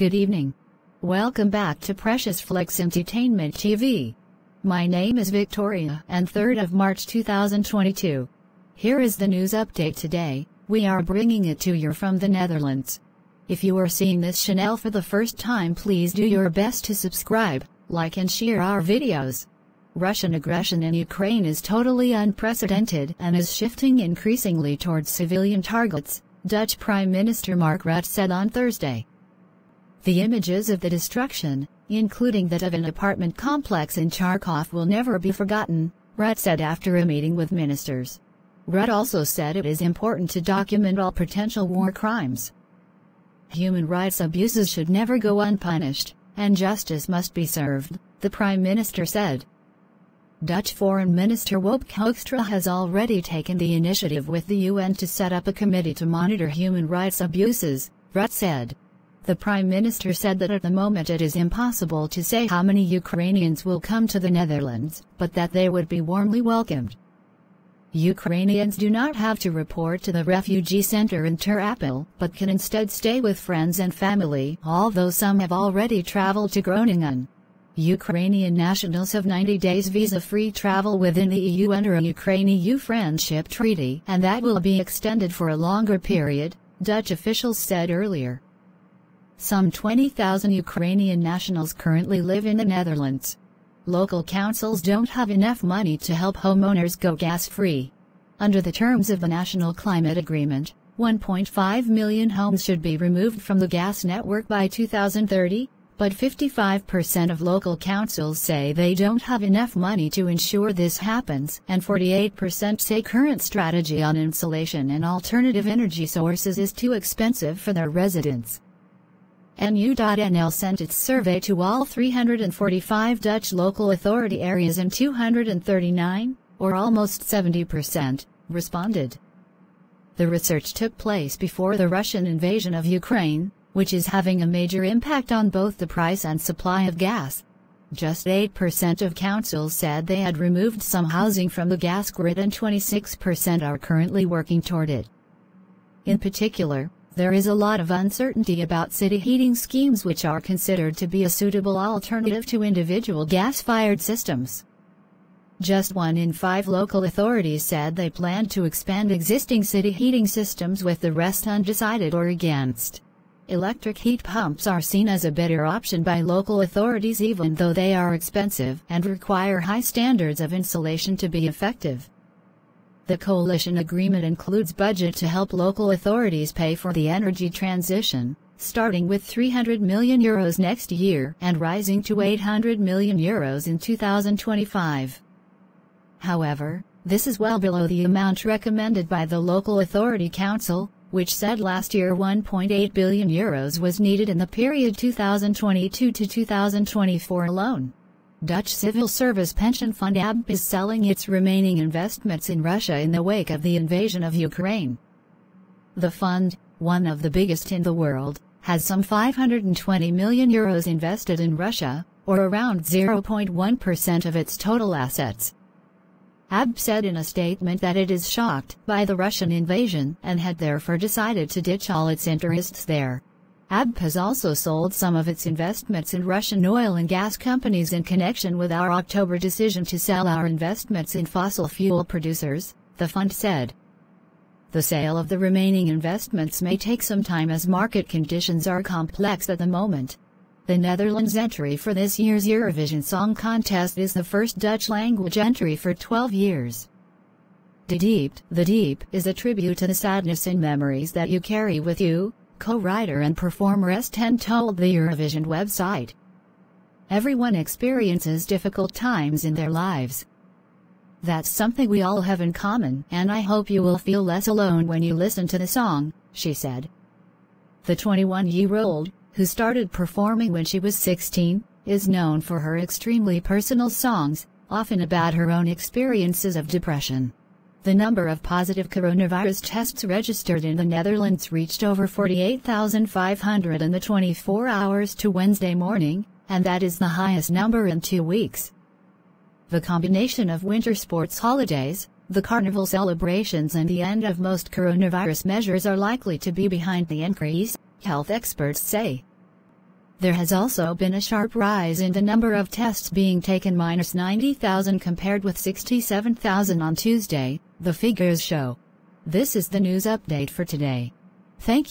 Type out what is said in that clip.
Good evening. Welcome back to Preciousflex Entertainment TV. My name is Victoria and 3rd of March 2022. Here is the news update today. We are bringing it to you from the Netherlands. If you are seeing this channel for the first time please do your best to subscribe, like and share our videos. Russian aggression in Ukraine is totally unprecedented and is shifting increasingly towards civilian targets, Dutch Prime Minister Mark Rutte said on Thursday. The images of the destruction, including that of an apartment complex in Charkov will never be forgotten, Rutte said after a meeting with ministers. Rutte also said it is important to document all potential war crimes. Human rights abuses should never go unpunished, and justice must be served, the Prime Minister said. Dutch Foreign Minister Wopke Hoekstra has already taken the initiative with the UN to set up a committee to monitor human rights abuses, Rutte said. The Prime Minister said that at the moment it is impossible to say how many Ukrainians will come to the Netherlands, but that they would be warmly welcomed. Ukrainians do not have to report to the refugee center in Ter Apel, but can instead stay with friends and family, although some have already traveled to Groningen. Ukrainian nationals have 90 days visa-free travel within the EU under a Ukraine-EU friendship treaty, and that will be extended for a longer period, Dutch officials said earlier. Some 20,000 Ukrainian nationals currently live in the Netherlands. Local councils don't have enough money to help homeowners go gas-free. Under the terms of the National Climate Agreement, 1.5 million homes should be removed from the gas network by 2030, but 55% of local councils say they don't have enough money to ensure this happens, and 48% say current strategy on insulation and alternative energy sources is too expensive for their residents. NU.nl sent its survey to all 345 Dutch local authority areas and 239, or almost 70%, responded. The research took place before the Russian invasion of Ukraine, which is having a major impact on both the price and supply of gas. Just 8% of councils said they had removed some housing from the gas grid and 26% are currently working toward it. In particular, there is a lot of uncertainty about city heating schemes which are considered to be a suitable alternative to individual gas-fired systems. Just one in five local authorities said they plan to expand existing city heating systems with the rest undecided or against. Electric heat pumps are seen as a better option by local authorities even though they are expensive and require high standards of insulation to be effective. The coalition agreement includes budget to help local authorities pay for the energy transition, starting with 300 million euros next year and rising to 800 million euros in 2025. However, this is well below the amount recommended by the local authority council, which said last year 1.8 billion euros was needed in the period 2022 to 2024 alone. Dutch Civil Service Pension Fund ABP is selling its remaining investments in Russia in the wake of the invasion of Ukraine. The fund, one of the biggest in the world, has some 520 million euros invested in Russia, or around 0.1% of its total assets. ABP said in a statement that it is shocked by the Russian invasion and had therefore decided to ditch all its interests there. ABP has also sold some of its investments in Russian oil and gas companies in connection with our October decision to sell our investments in fossil fuel producers, the fund said. The sale of the remaining investments may take some time as market conditions are complex at the moment. The Netherlands entry for this year's Eurovision Song Contest is the first Dutch language entry for 12 years. De Diepte, The Deep is a tribute to the sadness and memories that you carry with you, co-writer and performer S10 told the Eurovision website. Everyone experiences difficult times in their lives. That's something we all have in common, and I hope you will feel less alone when you listen to the song, she said. The 21-year-old, who started performing when she was 16, is known for her extremely personal songs, often about her own experiences of depression. The number of positive coronavirus tests registered in the Netherlands reached over 48,500 in the 24 hours to Wednesday morning, and that is the highest number in two weeks. The combination of winter sports holidays, the carnival celebrations and the end of most coronavirus measures are likely to be behind the increase, health experts say. There has also been a sharp rise in the number of tests being taken minus 90,000 compared with 67,000 on Tuesday, the figures show. This is the news update for today. Thank you.